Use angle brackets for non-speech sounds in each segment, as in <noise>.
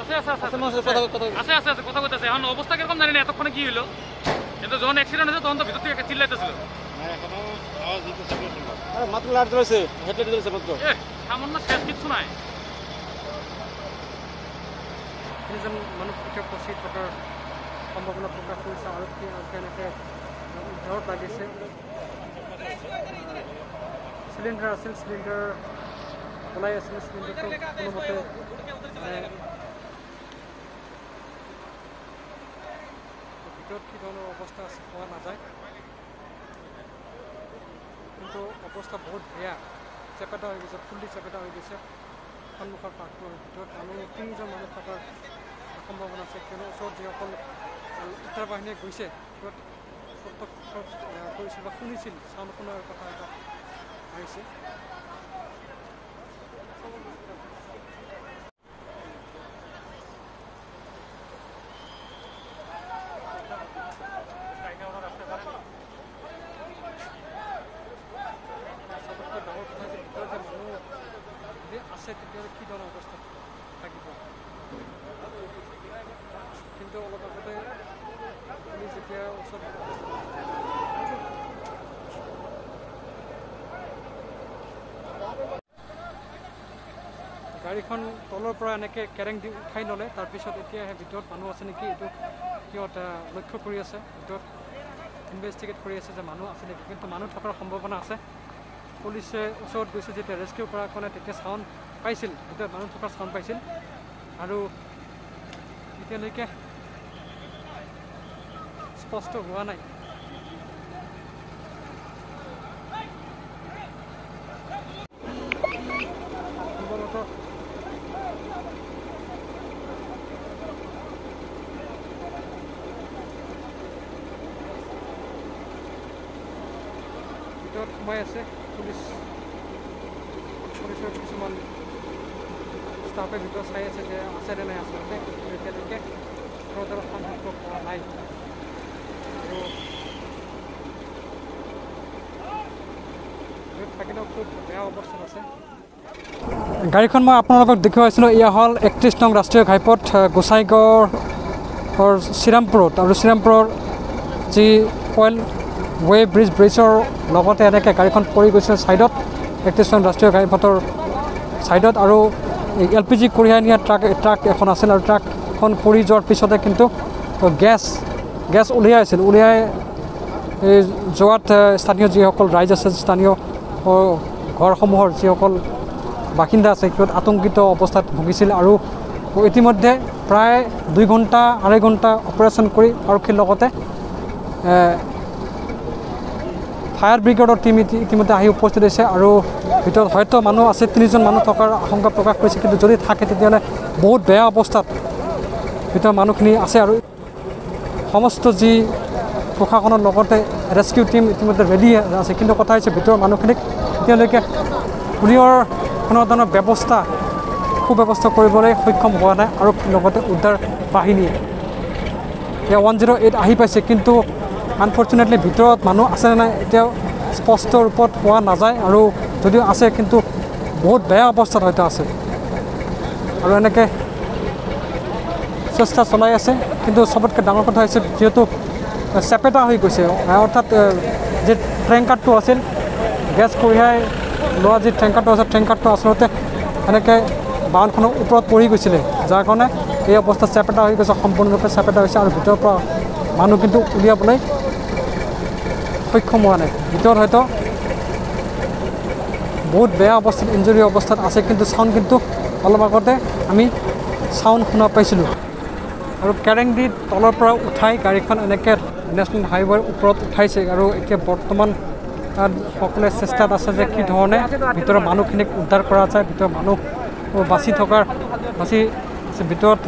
আছে আছে আছে কথা কইতেছে। এখন অবস্থা কীরকম জানি না এতক্ষণে কি হইল? কিন্তু যখন অ্যাক্সিডেন্ট হয়েছে তখন তো ভিতর থেকে চিল্লাইতেছিল। মাত্র লাইট জ্বলেছে হেডলাইট জ্বলেছে মাত্র সামান্য শেষ কিচ্ছু নাই। পৃথক ফচি থকাৰ সম্ভাৱনা প্ৰকাশ কৰিছে আৰক্ষী আৰু কেনেকৈ ঘৰত লাগিছে। চিলিণ্ডাৰ আছিল চিলিণ্ডাৰ ওলাই আছিল চিলিণ্ডাৰটো কোনোমতে ভিতৰত কি ধৰণৰ অৱস্থা আছে পোৱা নাযায় কিন্তু অৱস্থা বহুত বেয়া চেপেটা হৈ গৈছে ফুল্লি চেপেটা হৈ গৈছে সন্মুখৰ পাকটোৰ ভিতৰত আৰু তিনিজন মানুহ থকাৰ সম্ভাৱনা আছে কিয়নো ওচৰত যিসকল উত্তৰ বাহিনীয়ে গৈছে প্ৰত্যক্ষ কৰিছিল বা শুনিছিল চাউণ্ড শুনাৰ কথা এটা আহিছে চবতকৈ ডাঙৰ কথা যে ভিতৰত যে মানুহ যদি আছে তেতিয়াহ'লে কি ধৰণৰ অৱস্থাত থাকিব কিন্তু অলপ আগতে আমি যেতিয়া ওচৰত গাড়ীখন তলৰ পৰা এনেকৈ কেৰেং দি উঠাই ল'লে তাৰপিছত এতিয়াহে ভিতৰত মানুহ আছে নেকি এইটো সিহঁত লক্ষ্য কৰি আছে ভিতৰত ইনভেষ্টিগেট কৰি আছে যে মানুহ আছে নেকি। কিন্তু মানুহ থকাৰ সম্ভাৱনা আছে। পুলিচে ওচৰত গৈছিল যেতিয়া ৰেস্কিউ কৰাৰ কাৰণে তেতিয়া চাউণ্ড পাইছিল। ভিতৰত মানুহ থকাৰ চাউণ্ড পাইছিল। আৰু এতিয়ালৈকে স্পষ্ট হোৱা নাই। ভিতৰত সোমাই আছে। পুলিচ পুলিচৰ কিছুমান ষ্টাফে ভিতৰত চাই আছে যে আছেনে নাই আচলতে কিন্তু এতিয়ালৈকে কোনো ধৰণৰ সম্পৰ্ক পোৱা নাই থাকিলেও খুব বেয়া অৱস্থাত আছে গাড়ীখন মই আপোনালোকক দেখুৱাইছিলোঁ এয়া হ'ল একত্ৰিছ নং ৰাষ্ট্ৰীয় ঘাইপথ আহ, গোসাইগাঁৱৰ শ্ৰীৰামপুৰত। আৰু শ্ৰীৰামপুৰৰ যি অইল ৱে ব্ৰিজ ব্ৰিজৰ লগতে এনেকৈ গাড়ীখন পৰি গৈছিল ছাইডত একত্ৰিছ নং ৰাষ্ট্ৰীয় ঘাইপথৰ ছাইডত আৰু এল পি জি কঢ়িয়াই নিয়া ট্ৰাক ট্ৰাক এখন আছিল আৰু ট্ৰাকখন পৰি যোৱাৰ পিছতে কিন্তু গেছ গেছ উলিয়াই আছিল। উলিয়াই এই যোৱাত স্থানীয় যিসকল ৰাইজ আছে স্থানীয় ঘৰসমূহৰ যিসকল বাসিন্দা আছে সিহঁত আতংকিত অৱস্থাত ভুগিছিল আৰু ইতিমধ্যে প্ৰায় দুই ঘণ্টা আঢ়ৈ ঘণ্টা অপাৰেশ্যন কৰি আৰক্ষীৰ লগতে ফায়াৰ ব্ৰিগেডৰ টীম ইতি- ইতিমধ্যে আহি উপস্থিত হৈছে আৰু ভিতৰত হয়তো মানুহ আছে তিনিজন মানুহ থকাৰ আশংকা প্ৰকাশ কৰিছে কিন্তু যদি থাকে তেতিয়াহ'লে বহুত বেয়া অৱস্থাত ভিতৰত মানুহখিনি আছে আৰু সমস্ত যি প্ৰশাসনৰ লগতে ৰেস্কিউ টীম ইতিমধ্যে ৰেডি আছে। কিন্তু কথা হৈছে ভিতৰৰ মানুহখিনিক এতিয়ালৈকে পুলিচৰ কোনো ধৰণৰ ব্যৱস্থা সুব্যৱস্থা কৰিবলৈ সক্ষম হোৱা নাই আৰু লগতে উদ্ধাৰ বাহিনীয়ে। এতিয়া ওৱান জিৰ' এইট আহি পাইছে কিন্তু আনফৰ্চুনেটলি ভিতৰত মানুহ আছেনে নাই এতিয়াও স্পষ্ট ৰূপত পোৱা নাযায় আৰু যদিও আছে কিন্তু বহুত বেয়া অৱস্থাত হয়তো আছে। আৰু এনেকৈ চেষ্টা চলাই আছে কিন্তু চবতকৈ ডাঙৰ কথা হৈছে যিহেতু চেপেটা হৈ গৈছে। অৰ্থাৎ যি ট্ৰেংকাৰটো আছিল গেছ কঢ়িয়াই লোৱা যি ট্ৰেংকাৰটো আছে ট্ৰেংকাৰটো আচলতে এনেকৈ বাহনখনৰ ওপৰত পৰি গৈছিলে যাৰ কাৰণে এই অৱস্থাত চেপেটা হৈ গৈছে সম্পূৰ্ণৰূপে চেপেটা হৈছে আৰু ভিতৰৰ পৰা মানুহ কিন্তু উলিয়াবলৈ সক্ষম হোৱা নাই। ভিতৰত হয়তো বহুত বেয়া অৱস্থাত ইঞ্জুৰি অৱস্থাত আছে কিন্তু চাউণ্ড কিন্তু অলপ আগতে আমি চাউণ্ড শুনা পাইছিলোঁ। আৰু কেৰেং দি তলৰ পৰা উঠাই গাড়ীখন এনেকৈ নেশ্যনেল হাইৱেৰ ওপৰত উঠাইছে আৰু এতিয়া বৰ্তমান তাত সকলোৱে চেষ্টাত আছে যে কি ধৰণে ভিতৰৰ মানুহখিনিক উদ্ধাৰ কৰা যায় ভিতৰৰ মানুহ বাচি থকাৰ বাচি ভিতৰত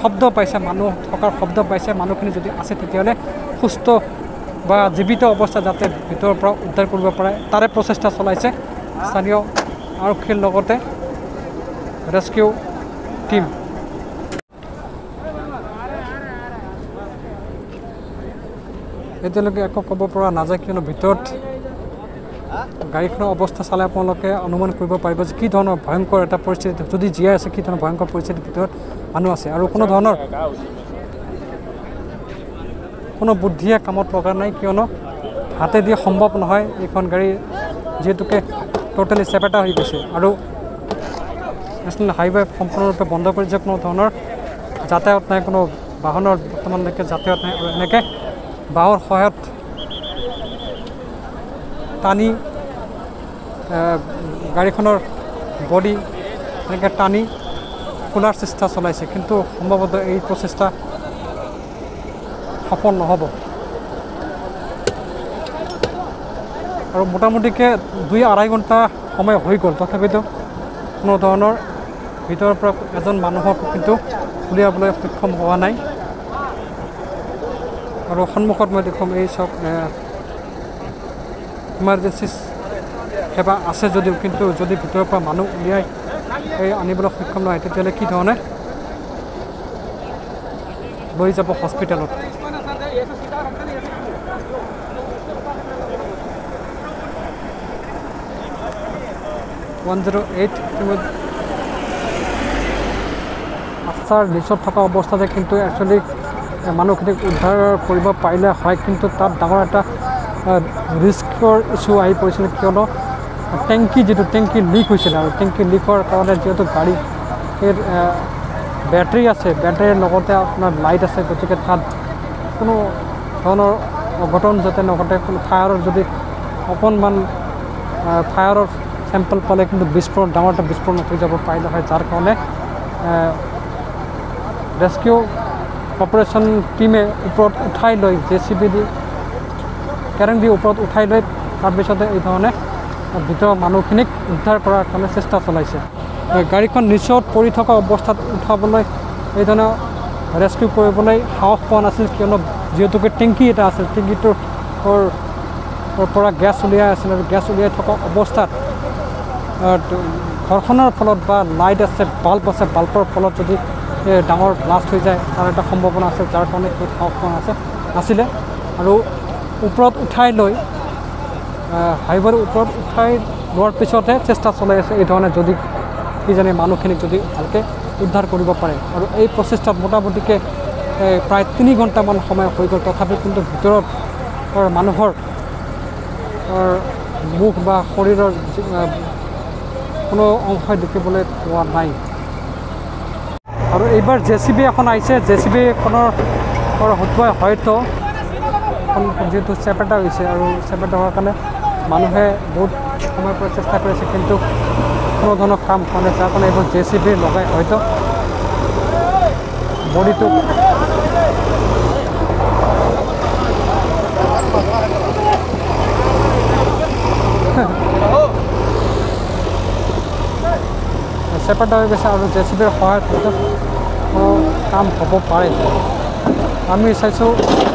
শব্দ পাইছে মানুহ থকাৰ শব্দ পাইছে মানুহখিনি যদি আছে তেতিয়াহ'লে সুস্থ বা জীৱিত অৱস্থা যাতে ভিতৰৰ পৰা উদ্ধাৰ কৰিব পাৰে তাৰে প্ৰচেষ্টা চলাইছে স্থানীয় আৰক্ষীৰ লগতে ৰেস্কিউ টীম। এতিয়ালৈকে একো ক'ব পৰা নাযায় কিয়নো ভিতৰত গাড়ীখনৰ অৱস্থা চালে আপোনালোকে অনুমান কৰিব পাৰিব যে কি ধৰণৰ ভয়ংকৰ এটা পৰিস্থিতি যদি জীয়াই আছে কি ধৰণৰ ভয়ংকৰ পৰিস্থিতিৰ ভিতৰত মানুহ আছে আৰু কোনো ধৰণৰ কোনো বুদ্ধিয়ে কামত লগা নাই কিয়নো হাতেদি সম্ভৱ নহয় এইখন গাড়ী যিহেতুকে ট'টেলি চেপেটা হৈ গৈছে। আৰু নেশ্যনেল হাইৱে সম্পূৰ্ণৰূপে বন্ধ কৰি দিছে কোনো ধৰণৰ যাতায়াত নাই কোনো বাহনৰ বৰ্তমানলৈকে যাতায়াত নাই আৰু এনেকৈ বাহৰ সহায়ত টানি গাড়ীখনৰ বডি এনেকৈ টানি খোলাৰ চেষ্টা চলাইছে। কিন্তু সম্ভৱতঃ এই প্ৰচেষ্টা সফল নহ'ব। আৰু মোটামুটিকৈ দুই আঢ়ৈ ঘণ্টা সময় হৈ গ'ল। তথাপিতো কোনো ধৰণৰ ভিতৰৰ পৰা এজন মানুহক কিন্তু উলিয়াবলৈ সক্ষম হোৱা নাই। আৰু সন্মুখত মই দেখোন এই চব ইমাৰ্জেঞ্চি সেৱা আছে যদিও কিন্তু যদি ভিতৰৰ পৰা মানুহ উলিয়াই এই আনিবলৈ সক্ষম নহয় তেতিয়াহ'লে কি ধৰণে লৈ যাব হস্পিটেলত ওৱান জিৰ' এইট ৰাস্তাৰ নিচত থকা অৱস্থাতে কিন্তু একচুৱেলি মানুহখিনিক উদ্ধাৰ কৰিব পাৰিলে হয় কিন্তু তাত ডাঙৰ এটা ৰিস্কৰ ইছ্যু আহি পৰিছিল কিয়নো টেংকি যিটো টেংকি লিক হৈছিলে আৰু টেংকি লিক হোৱাৰ কাৰণে যিহেতু গাড়ী বেটাৰী আছে বেটাৰীৰ লগতে আপোনাৰ লাইট আছে গতিকে তাত কোনো ধৰণৰ অঘটন যাতে নঘটে কোনো ফায়াৰৰ যদি অকণমান ফায়াৰৰ চেম্পল পালে কিন্তু বিস্ফোৰণ ডাঙৰ এটা বিস্ফোৰণ হৈ যাব পাৰিলে হয় যাৰ কাৰণে ৰেস্কিউ অপাৰেশ্যন টীমে ওপৰত উঠাই লৈ জে চি বি দি কেৰেং দি ওপৰত উঠাই লৈ তাৰপিছতে এই ধৰণে ভিতৰৰ মানুহখিনিক উদ্ধাৰ কৰাৰ কাৰণে চেষ্টা চলাইছে। গাড়ীখন নিচত পৰি থকা অৱস্থাত উঠাবলৈ এই ধৰণে ৰেস্কিউ কৰিবলৈ সাহস পোৱা নাছিল কিয়নো যিহেতুকে টেংকি এটা আছিল টেংকিটোৰ পৰা গেছ উলিয়াই আছিল আৰু গেছ উলিয়াই থকা অৱস্থাত ঘৰখনৰ ফলত বা লাইট আছে বাল্ব আছে বাল্বৰ ফলত যদি ডাঙৰ ব্লাষ্ট হৈ যায় তাৰ এটা সম্ভাৱনা আছে যাৰ কাৰণে সেই সাহস পোৱা আছে নাছিলে। আৰু ওপৰত উঠাই লৈ হাইৱেৰ ওপৰত উঠাই লোৱাৰ পিছতহে চেষ্টা চলাই আছে এই ধৰণে যদি কিজানি মানুহখিনিক যদি ভালকৈ উদ্ধাৰ কৰিব পাৰে। আৰু এই প্ৰচেষ্টাত মোটামুটিকৈ প্ৰায় তিনি ঘণ্টামান সময় হৈ গ'ল। তথাপি কিন্তু ভিতৰত মানুহৰ মুখ বা শৰীৰৰ কোনো অংশই দেখিবলৈ পোৱা নাই। আৰু এইবাৰ জে চি বি এখন আহিছে। জে চি বি এখনৰ হতুৱাই হয়তো যিহেতু চেপেটা হৈছে। আৰু চেপেটা হোৱাৰ কাৰণে মানুহে বহুত সময়ৰ পৰা চেষ্টা কৰিছে। কিন্তু কাম হোৱা নাই যাৰ কাৰণে এইবোৰ জে চি বি লগাই হয়তো বডিটো চেপেটা <laughs> হৈ গৈছে আৰু জে চি বিৰ সহায়ত হয়তো কাম হ'ব পাৰে আমি চাইছোঁ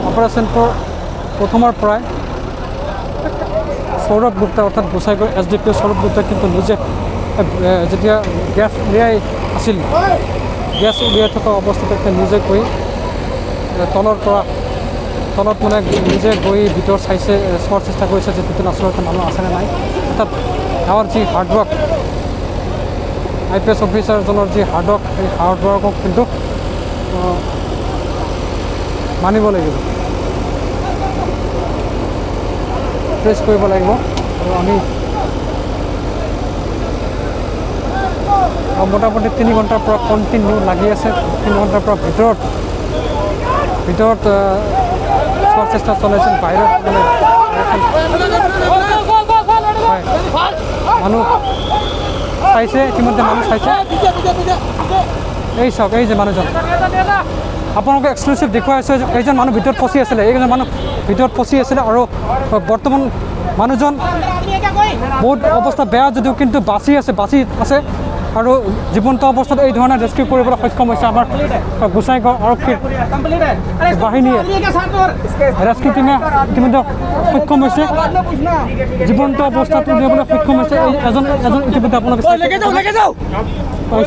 অপাৰেশ্যনটোৰ প্ৰথমৰ পৰাই। সৌৰভ গুপ্তা অৰ্থাৎ গোসাইগড় S D P Saurabh Gupta কিন্তু নিজে যেতিয়া গেছ উলিয়াই আছিল গেছ উলিয়াই থকা অৱস্থাতে তেওঁ নিজে গৈ তলৰ পৰা তলত মানে নিজে গৈ ভিতৰত চাইছে চোৱাৰ চেষ্টা কৰিছে যে ভিতৰত আচলতে মানুহ আছেনে নাই। অৰ্থাৎ গাঁৱৰ যি hard work I P S অফিচাৰজনৰ যি হাৰ্ডৱৰ্ক সেই হাৰ্ডৱৰ্কক কিন্তু মানিব লাগিব। প্ৰেছ কৰিব লাগিব। আৰু আমি মোটামুটি তিনি ঘণ্টাৰ পৰা কণ্টিনিউ লাগি আছে। তিনি ঘণ্টাৰ পৰা ভিতৰত ভিতৰত চোৱাৰ চেষ্টা চলাইছিল। বাহিৰত মানে মানুহ চাইছে ইতিমধ্যে মানুহ চাইছে। এই চাওক এই যে মানুহজন। আপোনালোকে এক্সক্লুচিভ দেখুৱাই আছে যে এইজন মানুহ ভিতৰত ফচি আছিলে এইজন মানুহ ভিতৰত ফচি আছিলে আৰু বৰ্তমান মানুহজন বহুত অৱস্থা বেয়া যদিও কিন্তু বাচি আছে বাচি আছে। আৰু জীৱন্ত অৱস্থাত এই ধৰণে ৰেস্কিউ কৰিবলৈ সক্ষম হৈছে আমাৰ গোসাইগাঁও আৰক্ষীৰ বাহিনীয়ে। ৰেস্কিউ টিমে ইতিমধ্যে সক্ষম হৈছে। জীৱন্ত অৱস্থাত উলিয়াবলৈ সক্ষম হৈছে। এজন এজন ইতিমধ্যে আপোনালোকে আৰু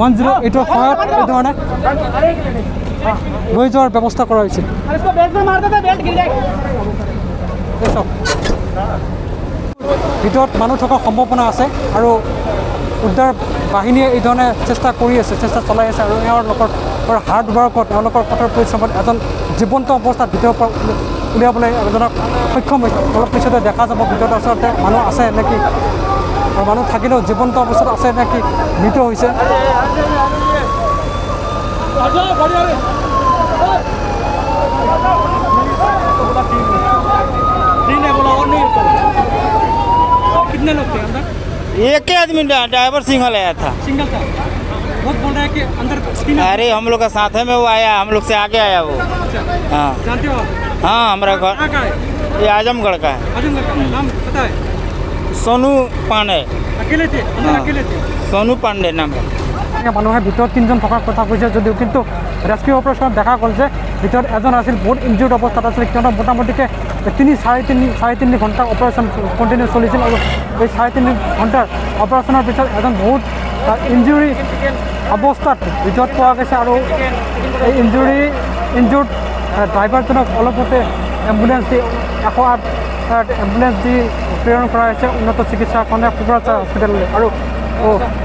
ওৱান জিৰ' এইটৰ সহায়ত এই ধৰণে লৈ যোৱাৰ ব্যৱস্থা কৰা হৈছিল চাওক। ভিতৰত মানুহ থকাৰ সম্ভাৱনা আছে আৰু উদ্ধাৰ বাহিনীয়ে এই ধৰণে চেষ্টা কৰি আছে চেষ্টা চলাই আছে আৰু এওঁলোকৰ হাৰ্ড ৱৰ্কত এওঁলোকৰ কঠোৰ পৰিশ্ৰমত এজন জীৱন্ত অৱস্থাত ভিতৰৰ পৰা উলি- উলিয়াবলৈ এজনক সক্ষম হৈছে। অলপ পিছতে দেখা যাব ভিতৰত আচলতে মানুহ আছে নেকি আৰু মানুহ থাকিলেও জীৱন্ত অৱস্থাত আছে নেকি মৃত হৈছে। एक ही आदमी ड्रा- ड्राइवर सिंगल आया था सिंगल था बहुत बोल रहा है कि अंदर तीन अरे हम लोग का साथ में वो आया हम लोग से आगे आया वो अच्छा हाँ जानते हो आप हाँ हमारा कहाँ घर का है ये आजमगढ़ का है आजमगढ़ का नाम पता है सोनू पांडे अकेले थे अंदर हाँ। अकेले थे सोनू पांडे नाम है মানুহে ভিতৰত তিনিজন থকাৰ কথা কৈছে যদিও কিন্তু ৰেস্কিউ অপাৰেশ্যনত দেখা গ'ল যে ভিতৰত এজন আছিল বহুত ইনজিউৰ্ড অৱস্থাত আছিল সিহঁতৰ মোটামুটিকৈ তিনি চাৰে তিনি চাৰে তিনি ঘণ্টা অপাৰেশ্যন কণ্টিনিউ চলিছিল আৰু এই চাৰে তিনি ঘণ্টাৰ অপাৰেশ্যনৰ পিছত এজন বহুত ইনজুৰি অৱস্থাত ভিতৰত পোৱা গৈছে আৰু এই ইনজুৰি ইনজুৰ্ড ড্ৰাইভাৰজনক অলপতে এম্বুলেঞ্চ দি এশ আঠ এম্বুলেঞ্চ দি প্ৰেৰণ কৰা হৈছে। উন্নত চিকিৎসাৰ কাৰণে কোকৰাঝাৰ হস্পিটেললৈ আৰু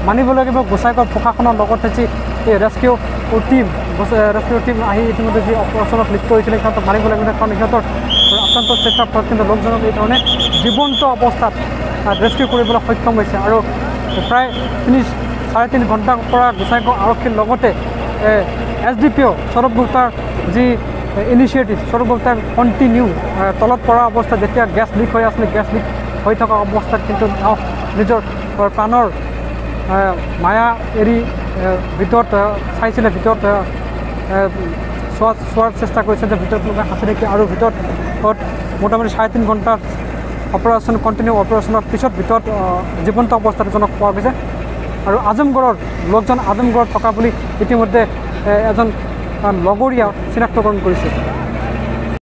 মানিব লাগিব। গোসাইগাঁও প্ৰশাসনৰ লগতে যি এই ৰেস্কিউ টিম ৰেস্কিউ টিম আহি ইতিমধ্যে যি অপাৰেশ্যনত লিপ্ত হৈছিলে সিহঁতক মানিব লাগিব কাৰণ সিহঁতৰ আক্ৰান্ত চেষ্টাৰ ফলত কিন্তু লোকজনক এই ধৰণে জীৱন্ত অৱস্থাত ৰেস্কিউ কৰিবলৈ সক্ষম হৈছে। আৰু প্ৰায় তিনি চাৰে তিনি ঘণ্টাৰ পৰা গোসাইগাঁও আৰক্ষীৰ লগতে S D P O' Saurabh গুপ্তাৰ যি ইনিচিয়েটিভ সৌৰভ গুপ্তাৰ কণ্টিনিউ তলত পৰা অৱস্থাত যেতিয়া গেছ লিক হৈ আছিলে গেছ লিক হৈ থকা অৱস্থাত কিন্তু নিজৰ প্ৰাণৰ মায়া এৰি ভিতৰত চাইছিলে ভিতৰত চোৱা চোৱাৰ চেষ্টা কৰিছে যে ভিতৰত কোনোবাই আছে নেকি? আৰু ভিতৰত মোটামুটি চাৰে তিনি ঘণ্টা অপাৰেশ্যন কণ্টিনিউ অপাৰেশ্যনৰ পিছত ভিতৰত জীৱন্ত অৱস্থাত এজনক পোৱা গৈছে। আৰু আজমগড়ৰ লোকজন আজমগড়ত থকা বুলি ইতিমধ্যে এজন লগৰীয়া চিনাক্তকৰণ কৰিছে।